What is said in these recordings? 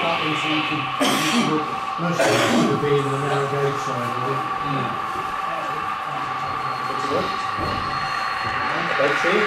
that is so you can, you can most of it would be in the narrow gauge side of it. Big tree.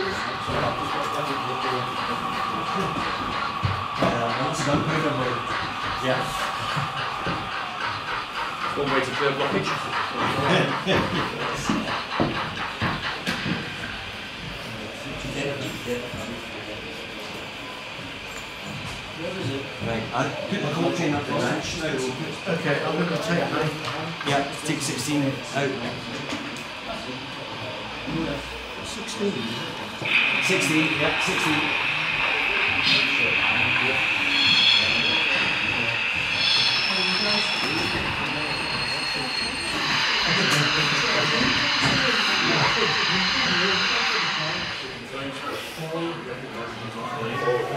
Once Yeah. One way to clear blockage. Right, I put the whole chain up the bench now. Okay, I'm going to take my Yeah, take 16 out. 16. 16, yeah, 16.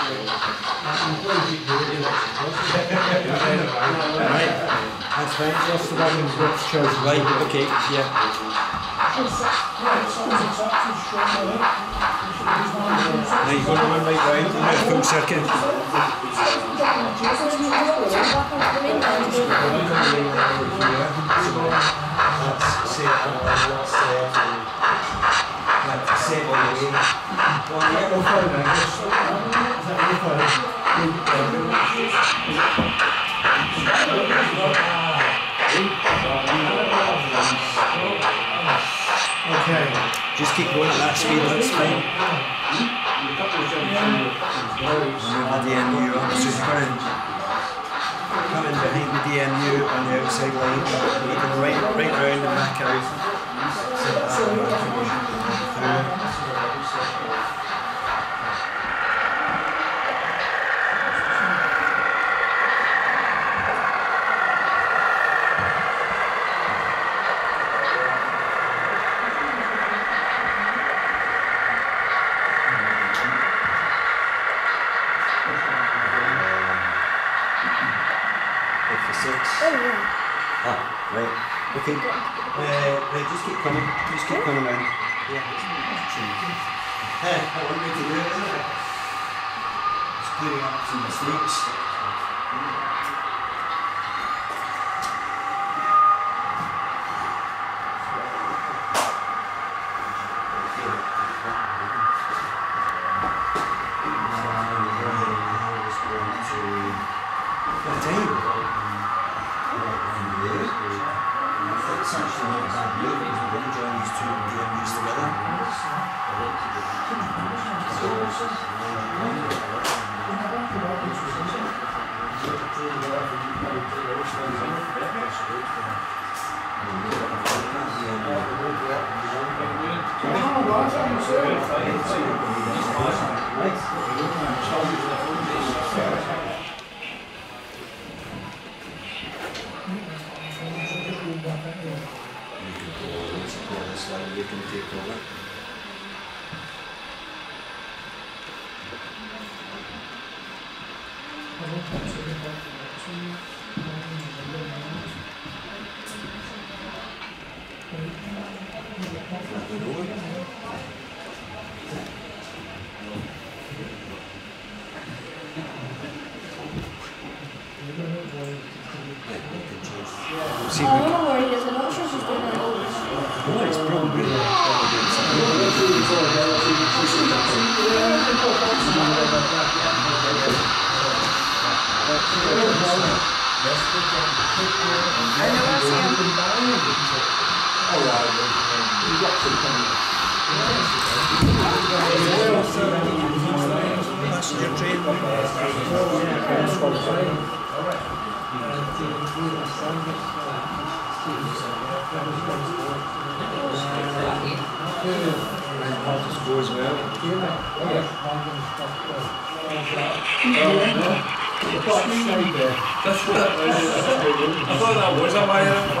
Right, That's fine, that's the one got chosen. right, okay, yeah. Now you're going to run right round and a full circuit. That's on the way. One there. Okay. Just keep going at that speed, that's fine. And the DMU coming, coming behind the DMU on the outside line, right, right round and back out. So uh, 주님의 하시고 나주시옵고 go, let's go this line, you can take over. Was a wire.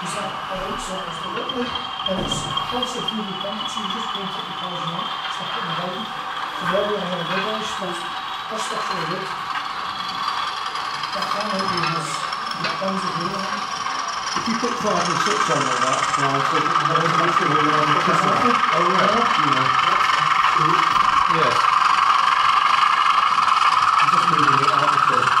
as well, when you photograph it, it's easy to go away, then it's- Seems to be sticking up more than ever. But, uh, is that alright, so it's the little, and it's also a few redundancy, you just paint it because you know, stuff it in the garden. So the other one, I have a red ice, like, this stuff's really good. That can help you with, that things that you know. If you put five and six on like that, now I think no, make sure we're on the Nothing. Oh, right. You know, Yes. I'm just moving it out of the.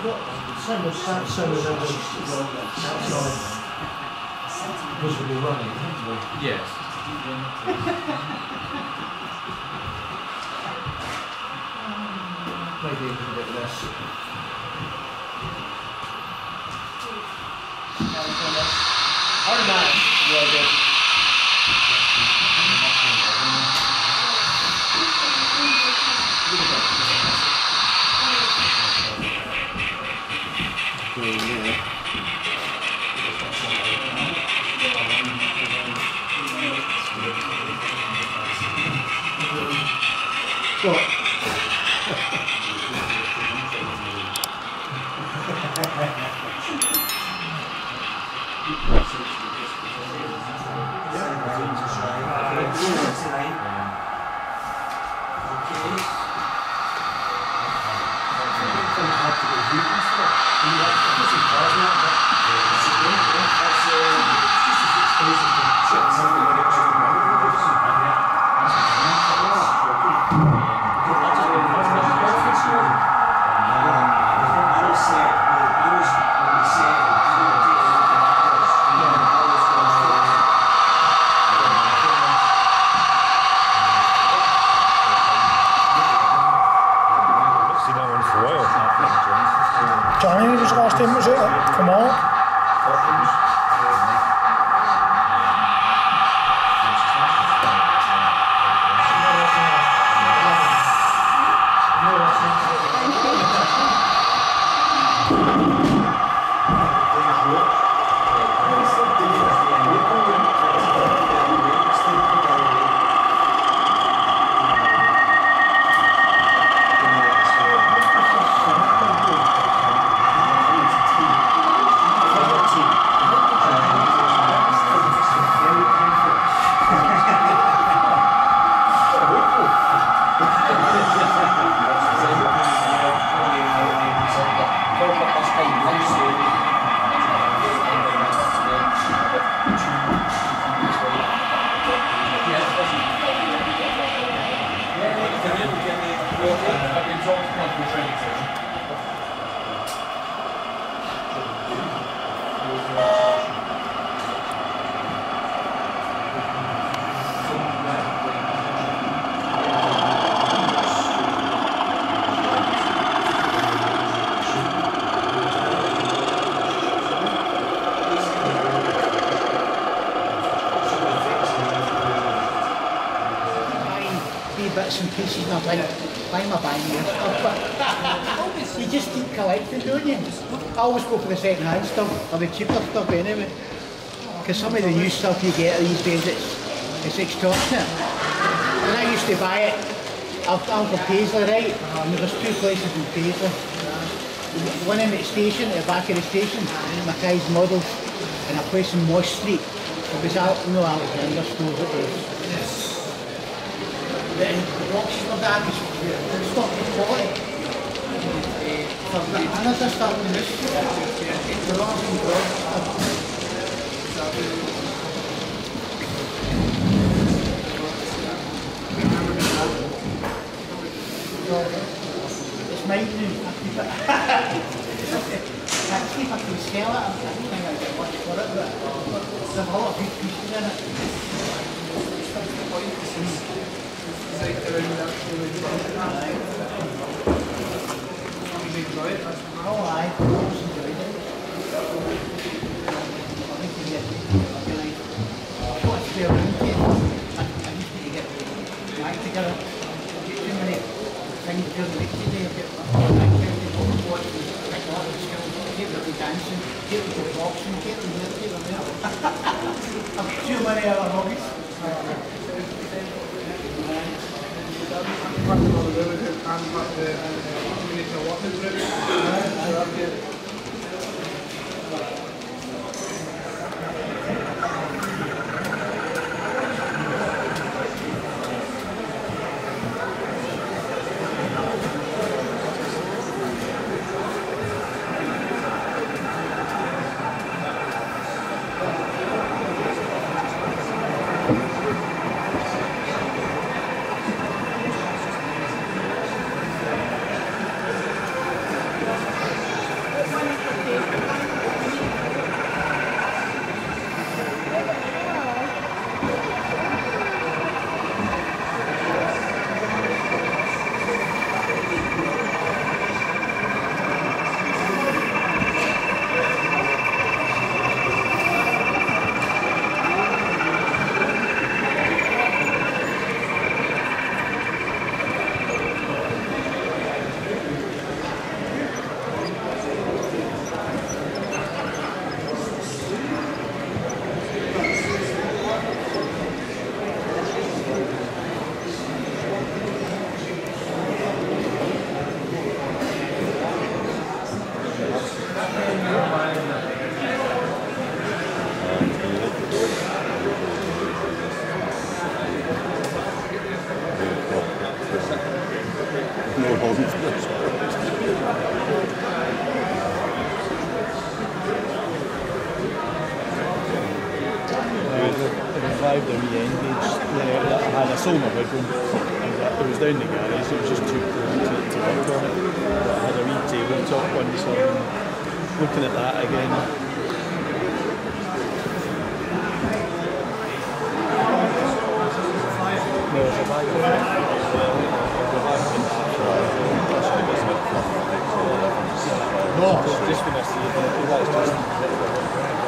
Outside. Visibly running, haven't we? Yes. Maybe a bit less. What? results come from training sessions. Go for the second hand stuff or the cheaper stuff anyway. Because some of the new stuff you get these days, it's, it's extortionate. When I used to buy it, for Paisley, right? And there's two places in Paisley. One in the station, at the back of the station, Mackay's Models, and a place in Moss Street. It was out, know, Alexander stores it was. The boxes were it's stock was quality. And as I started in this, the last one, It's mine now. I keep it. I see if I can sell it. I don't think I get much for it, but there's a lot of good pieces in it. Down the garage. It was just too cold to, to work on it. But I had a wee tabletop one, so I'm looking at that again. No, just gonna see it. That's just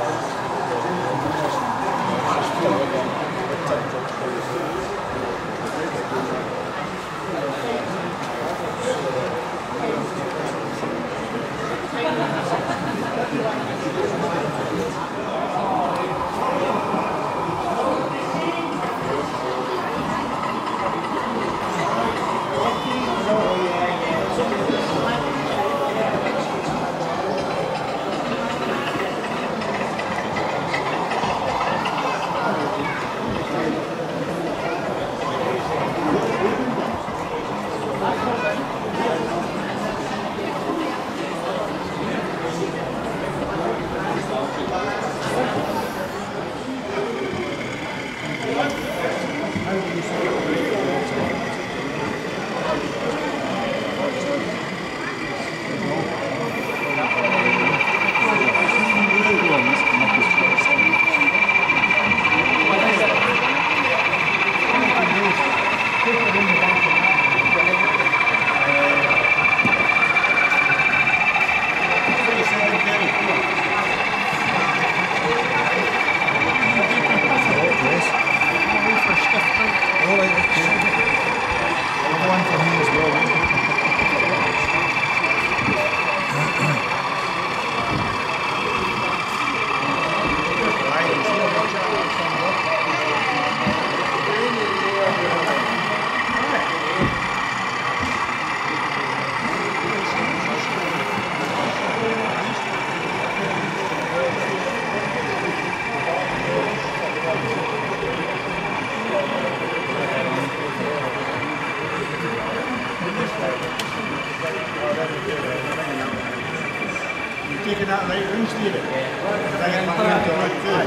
taking that right round, Stevie. Bring it back into right through.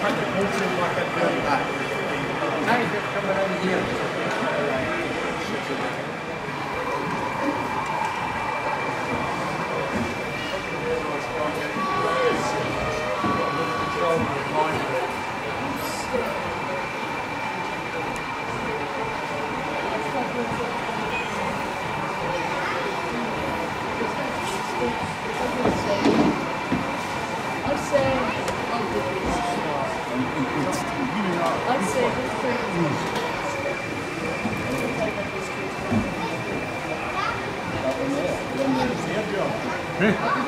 Try to pull it back. How is it coming around here? 哎。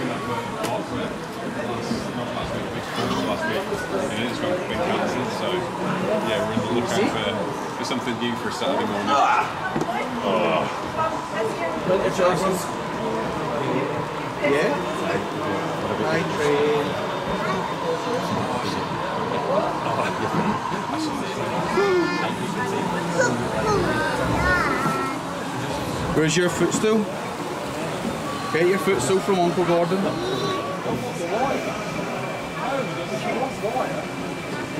yeah, we're on the lookout for, for something new for Saturday morning. Oh. Yeah? I train. Where's your footstool? Get your footstool from Uncle Gordon.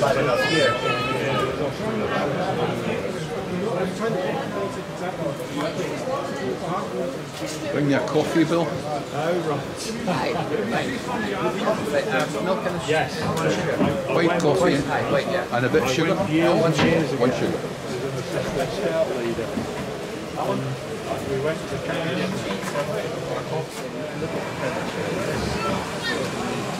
Bad enough here. Bring your coffee, Bill. Yes. White coffee and a bit of sugar. One sugar. One sugar. We went to Canada.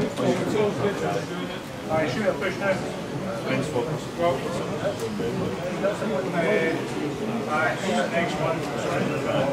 That's right. Alright, shoot a push now. Lens focus. Alright, next one.